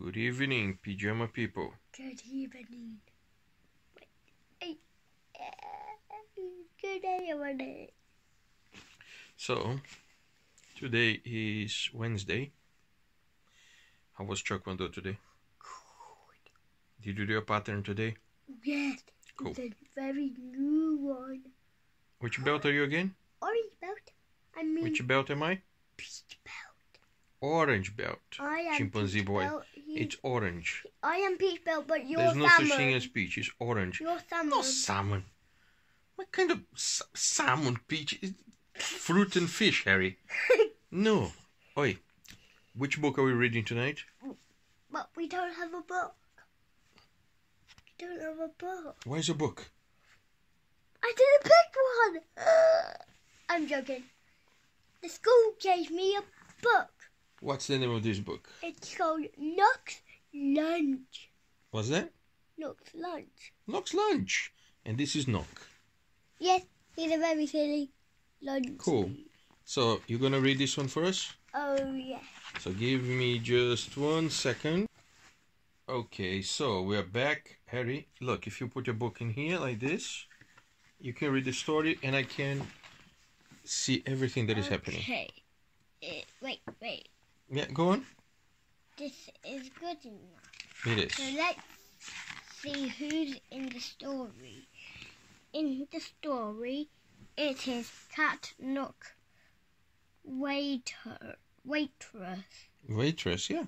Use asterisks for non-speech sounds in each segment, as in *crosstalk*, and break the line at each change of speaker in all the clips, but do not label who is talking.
Good evening, pajama people.
Good evening. Eh, Good day, everybody.
So, today is Wednesday. How was Taekwondo today? Did you do a pattern today?
Yes,
Cool.
it's a very new one.
Which belt are you again?
Orange belt. I mean,
Which belt am I? Orange belt.
I am
Chimpanzee
peach
boy.
Belt.
It's orange.
I am peach belt, but you're
There's no
salmon.
such thing as peach. It's orange.
You're salmon.
No salmon. What kind of s- salmon peach? is Fruit and fish, Hari. *laughs* No. Oi. Which book are we reading tonight?
but we don't have a book. We don't have a book.
Where's a book?
I didn't pick one. *gasps* I'm joking. The school gave me a book.
What's the name of this book?
It's called Nook's Lunch.
What's that?
Nook's Lunch.
Nok's Lunch. And this is Nock.
Yes, he's a very silly lunch.
Cool. So, you're gonna read this one for us?
Oh, yes.
So, give me just one second. Okay, so we are back. Hari, look, if you put your book in here like this, you can read the story and I can see everything that is happening.
Okay. Uh, wait, wait.
Yeah, go on.
This is good enough.
It
So let's see who's in the story. In the story, it is Cat Nook, waiter, waitress.
Waitress, yeah.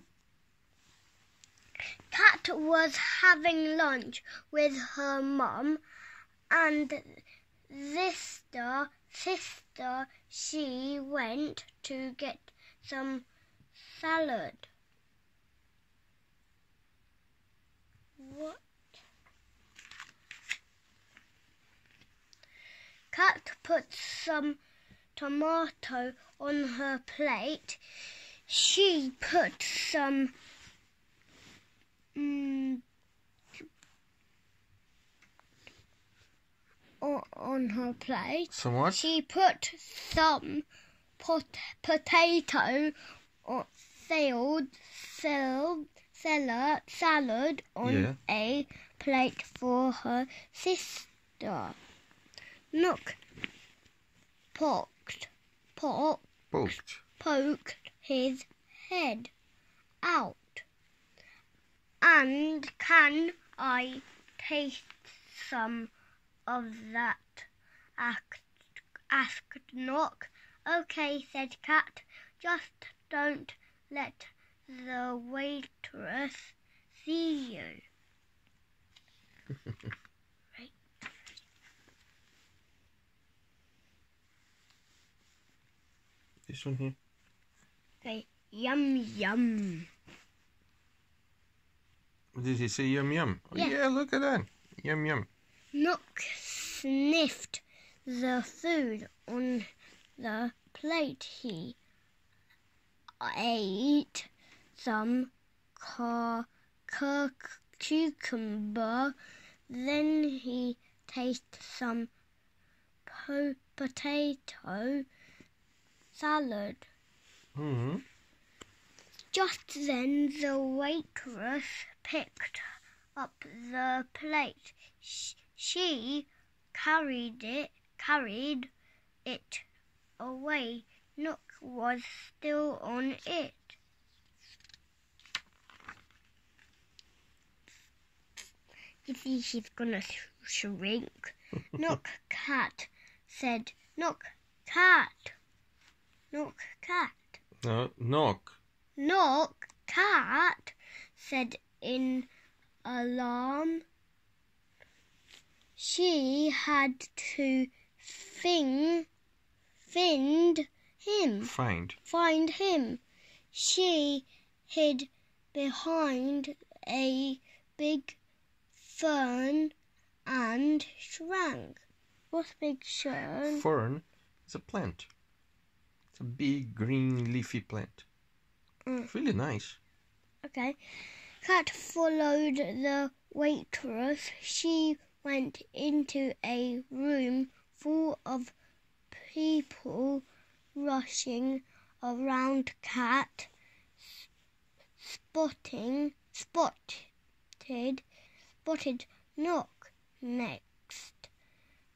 Cat was having lunch with her mum and sister sister she went to get some salad. What? Cat put some tomato on her plate. She put some mm, on her plate.
Somewhat?
She put some pot- potato or salad, salad, salad, salad on
Yeah.
a plate for her sister. Nook poked, poked,
Poked.
poked his head out. And can I taste some of that? asked, asked Nook. Okay, said Cat. Just don't let the waitress see you. *laughs* right.
This one here.
Okay. Yum yum.
Did he say yum yum? Oh,
Yeah.
yeah, look at that. Yum yum.
Nook sniffed the food on the plate. He ate some cucumber. Then he tasted some po- potato salad.
hmm
Just then the waitress picked up the plate. Sh- She carried it, carried it away. Nook was still on it. You see, she's gonna sh- shrink. *laughs* Nook cat said, Nook cat. Nook cat.
No, Nok.
Nok, cat, said in alarm. She had to fing, find him,
Find.
find him. She hid behind a big fern and shrank. What's big fern?
Fern is a plant. It's a big green leafy plant.
Mm.
It's really nice.
Okay. Cat followed the waitress. She went into a room full of people rushing around Cat. spotting spotted spotted Nok next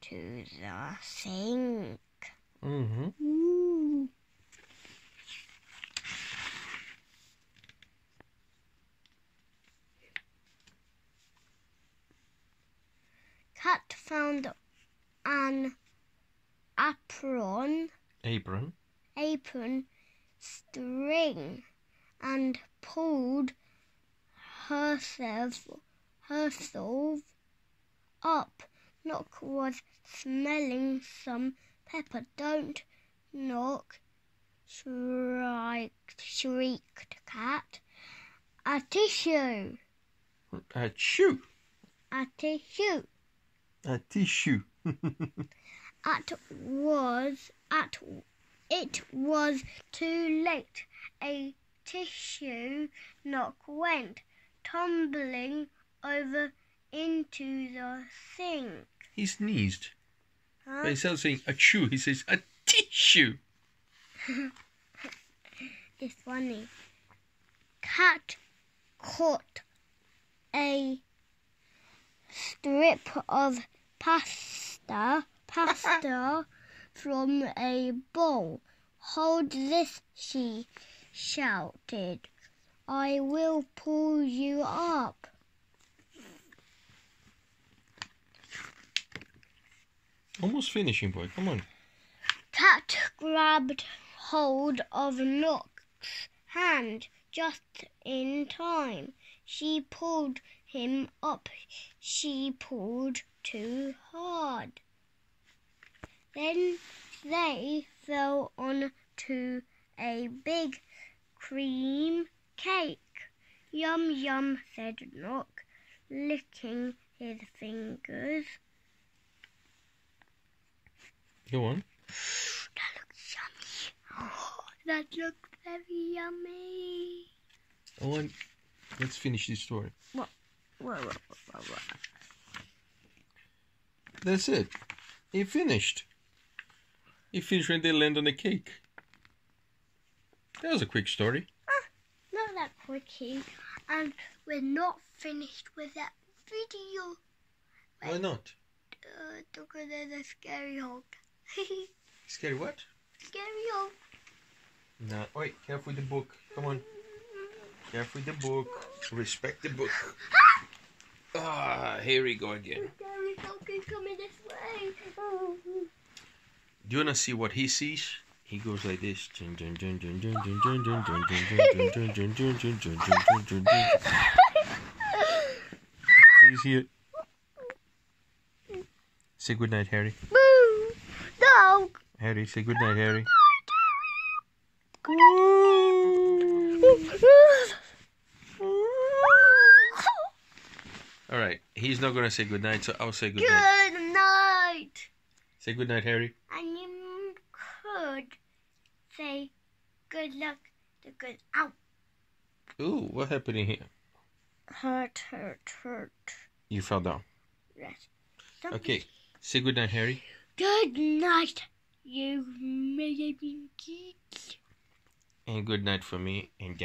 to the sink.
Mm-hmm.
Ooh. Cat found an apron
Apron.
apron string and pulled herself herself up. Nok was smelling some pepper. Don't Nok, shrieked, shrieked cat. A tissue,
A chew.
a tissue.
A tissue. *laughs*
At was at it was too late. A tissue Nok went tumbling over into the sink.
he sneezed. But
Huh?
instead of saying a chew, he says a tissue. *laughs*
It's funny. Cat caught a strip of pasta pasta from a bowl. Hold this, she shouted. I will pull you up.
Almost finishing, boy. Come on.
Cat grabbed hold of Nok's hand just in time. She pulled him up. She pulled too hard. Then they fell onto a big cream cake. Yum yum, said Nok, licking his fingers.
Go on.
That looks yummy. *gasps* that looks very yummy.
Go on. Let's finish this story.
Whoa, whoa, whoa, whoa.
That's it. He finished. He finished when they land on the cake. That was a quick story.
Not that quickie. And we're not finished with that video.
Why not?
Uh, because there's a scary Hulk. *laughs*
Scary what?
scary Hulk.
No. Wait, careful with the book. Come on. Careful with the book. Respect the book. *laughs* Ah, here we go again.
Scary Hulk is coming this way. *laughs*
Do you wanna see what he sees? He goes like this. Can you see it? Say goodnight, Hari.
Boo! No!
Hari, say goodnight, Hari. All right, he's not gonna say goodnight, so I'll say goodnight.
Good night.
Say goodnight,
Hari. Luck to good ow.
Ooh, what happened in here?
Hurt, hurt, hurt.
You fell down.
Rest.
Okay, say good night, Hari.
Good night, you maybe geeks.
And good night for me. And